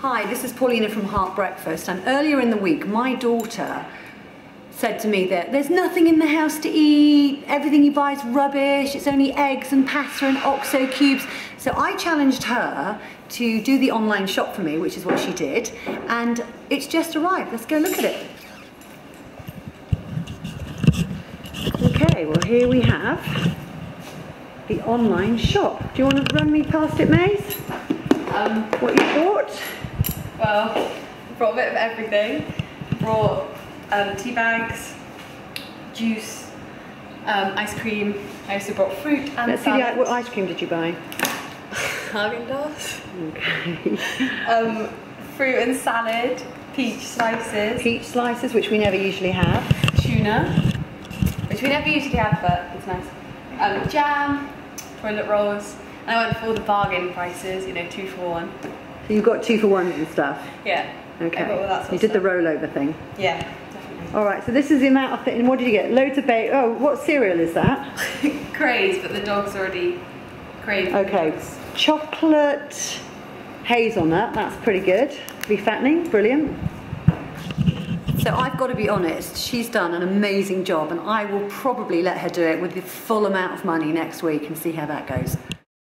Hi, this is Paulina from Heart Breakfast, and earlier in the week, my daughter said to me that there's nothing in the house to eat, everything you buy is rubbish, it's only eggs and pasta and OXO cubes. So I challenged her to do the online shop for me, which is what she did, and it's just arrived. Let's go look at it. Okay, well here we have the online shop. Do you want to run me past it, Maze? Um, What you bought? Well, brought a bit of everything. Brought um, tea bags, juice, um, ice cream. I also brought fruit and Let's see, the, salad. what ice cream did you buy? Haagen-Dazs. Okay. Um, fruit and salad, peach slices, Peach slices, which we never usually have. tuna, which we never usually have, but it's nice. Um, jam, toilet rolls, and I went for all the bargain prices. You know, two for one. You've got two for ones and stuff. Yeah. Okay. I got all that sort you did the rollover thing. Yeah, definitely. All right, so this is the amount of thing. What did you get? Loads of bacon. Oh, what cereal is that? Krave, but the dog's already craved. Okay, chocolate hazelnut. That's pretty good. Be fattening. Brilliant. So I've got to be honest, she's done an amazing job and I will probably let her do it with the full amount of money next week and see how that goes.